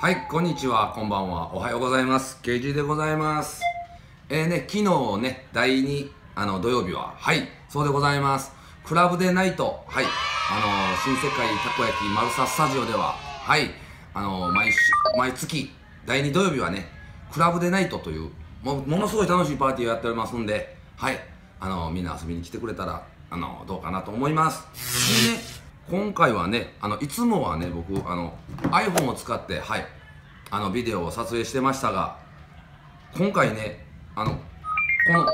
はい、こんにちは、こんばんは、おはようございます。KG でございます。えーね、昨日ね、第2、あの、土曜日は、はい、そうでございます。クラブでナイト、はい、あの新世界たこ焼きマルサスタジオでは、はい、あの毎週、毎月、第2土曜日はね、クラブでナイトという、もものすごい楽しいパーティーをやっておりますんで、はい、あのみんな遊びに来てくれたら、あのどうかなと思います。でね、今回はね、あのいつもはね、僕、あの iPhone を使って、はい、あのビデオを撮影してましたが、今回ね、あのこの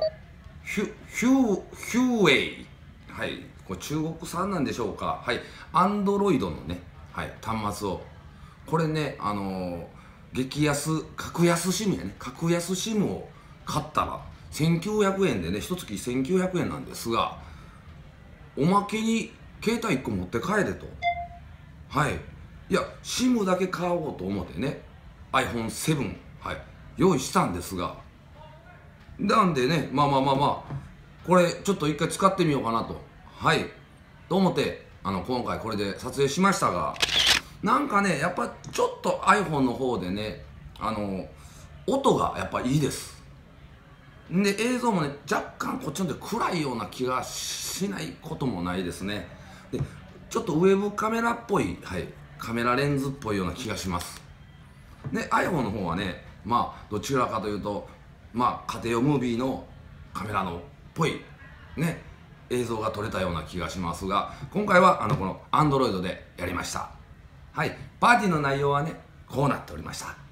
ヒュヒュヒューウェイ、はい、これ中国産なんでしょうか、はい、アンドロイドのね、はい、端末を、これね、あのー激安、格安 SIM やね、格安 SIM を買ったら、1900円でね、一月1900円なんですが、おまけに携帯1個持って帰れと。はい。いや、SIM だけ買おうと思ってね、iPhone7、はい、用意したんですが、なんでね、まあまあまあまあ、これちょっと一回使ってみようかなと。はい。と思って、あの、今回これで撮影しましたが、なんかね、やっぱちょっと iPhone の方でね、あの、音がやっぱいいです。で、映像もね、若干こっちので暗いような気がしないこともないですね。で、ちょっとウェブカメラっぽい、はい、カメラレンズっぽいような気がします。で iPhone の方はねまあどちらかというとまあ家庭用ムービーのカメラのっぽいね映像が撮れたような気がしますが今回はあのこの Android でやりましたはいパーティーの内容はねこうなっておりました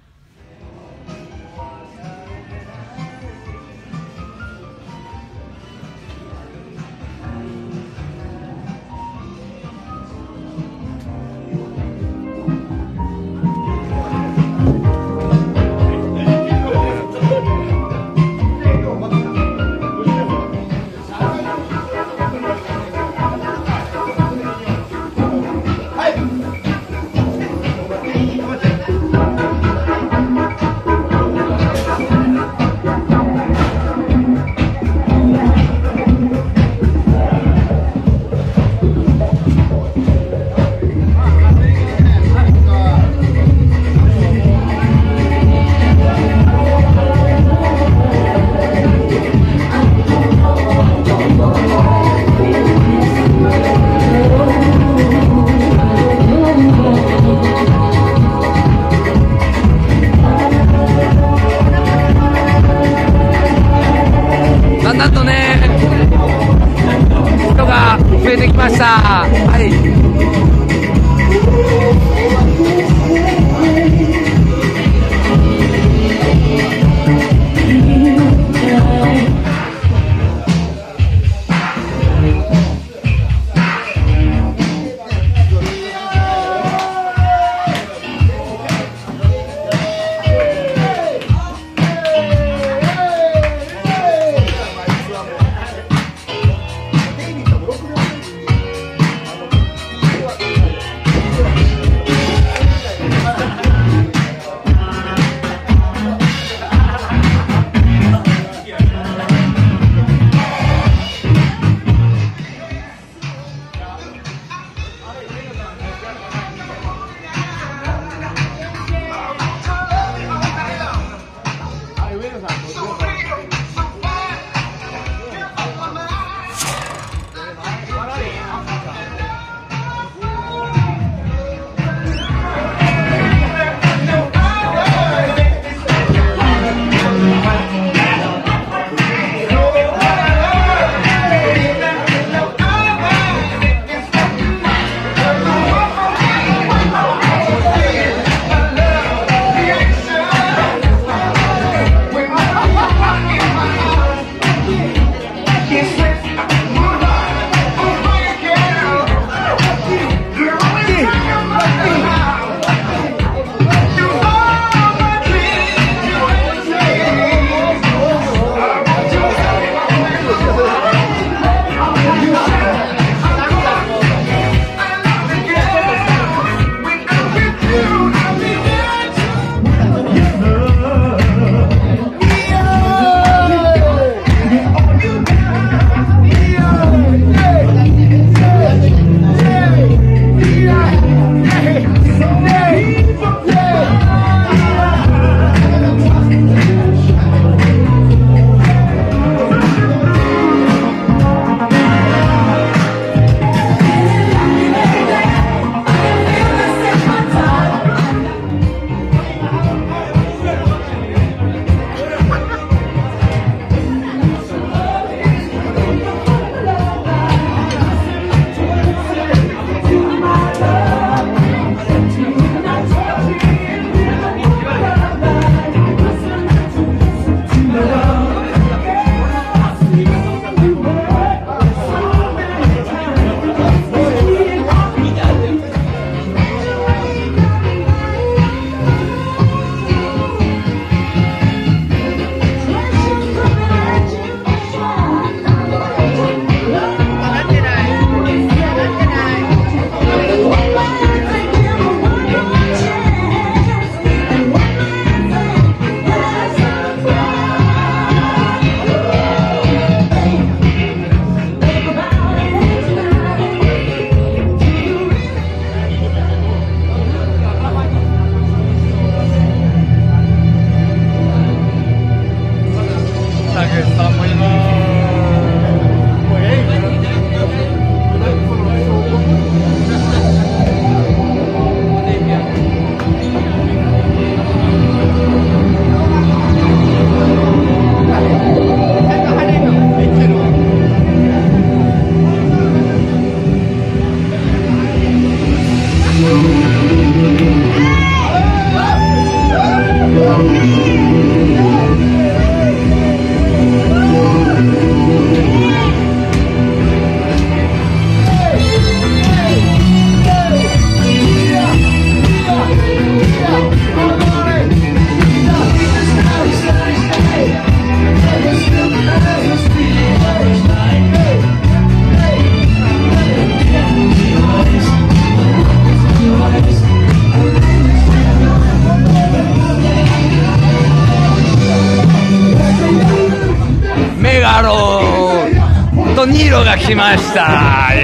来ました。イエ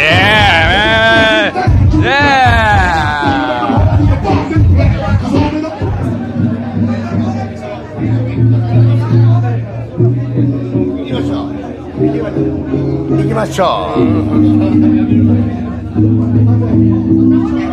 ーイ。イエ行きましょう。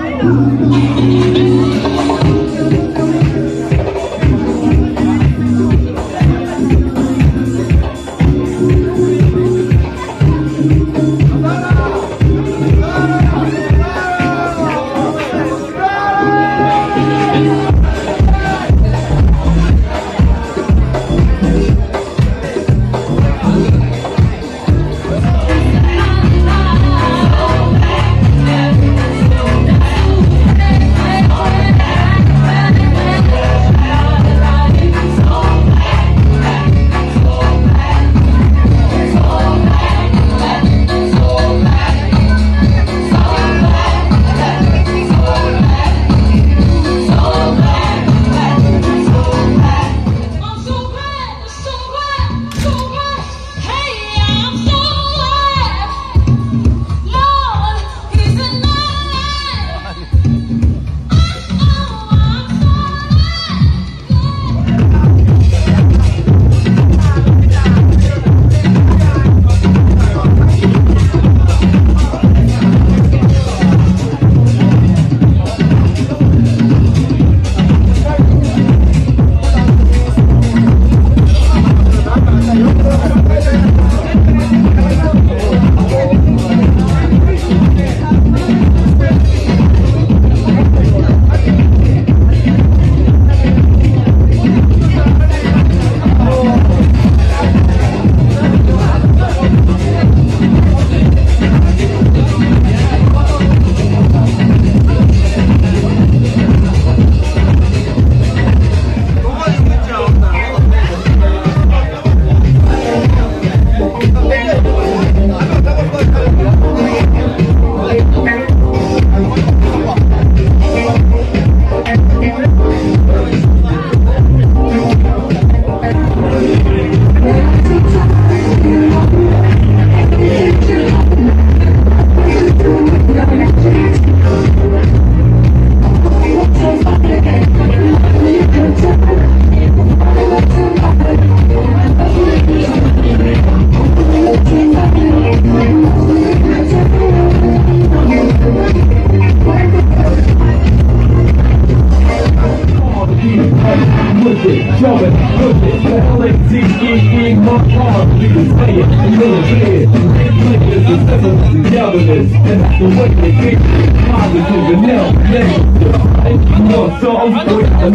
So I'm gonna let it go.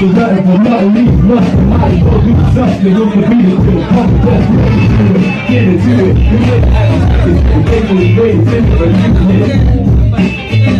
No matter what, not even close to my soul. We're destined to be together, come what may. Get into it, we're gonna act like we're taking the bait. But you know, we're gonna get it.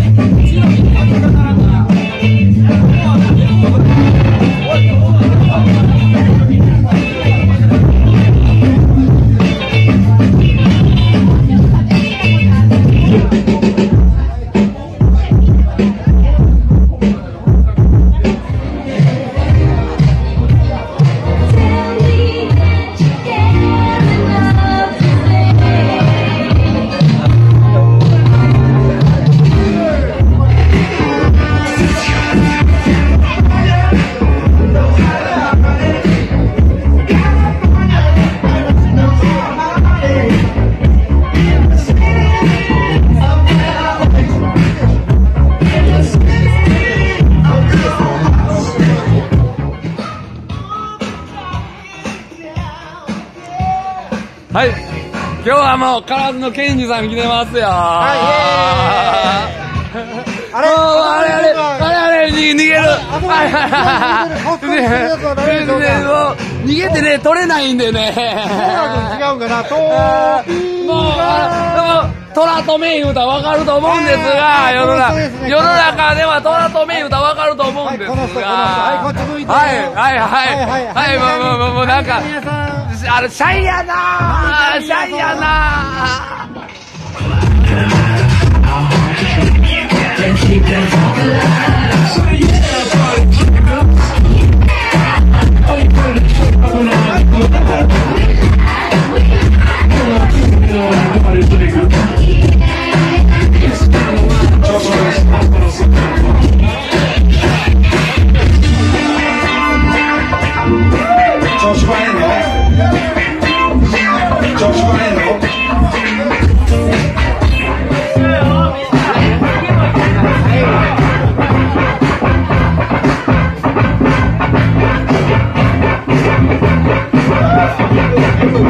はい。今日はもうカラスのケンジさん来てますよ。はいあれもうあれあれあれあれ。逃げる逃げてね取れない。んでね違うんかなトあーもうあでもトラとメイン歌わかると思うんですがはい。世の中世の中ではトラとメイン歌わかると思うんですが。はいはいはいはい。はいはいはい。はいもうもうもうもうなんか皆さんあれシャ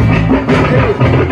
Deus.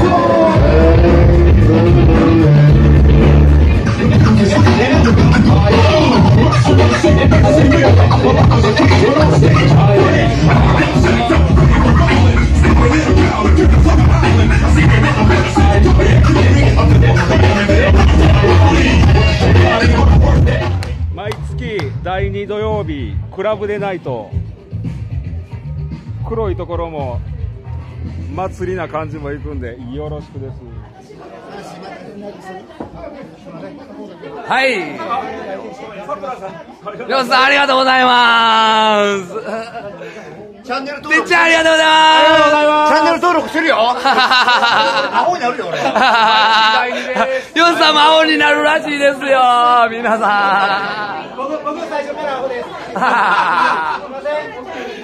毎月第2土曜日クラブでないと黒いところも祭りな感じもいくんでよろしくです。はい。よっさん、ありがとうございます。チャンネル登録。っちゃ、ありがとうございます。チャンネル登録してるよ。青になるよ、俺。さんも青になるらしいですよ、皆さん。僕、僕最初から青です。すみません。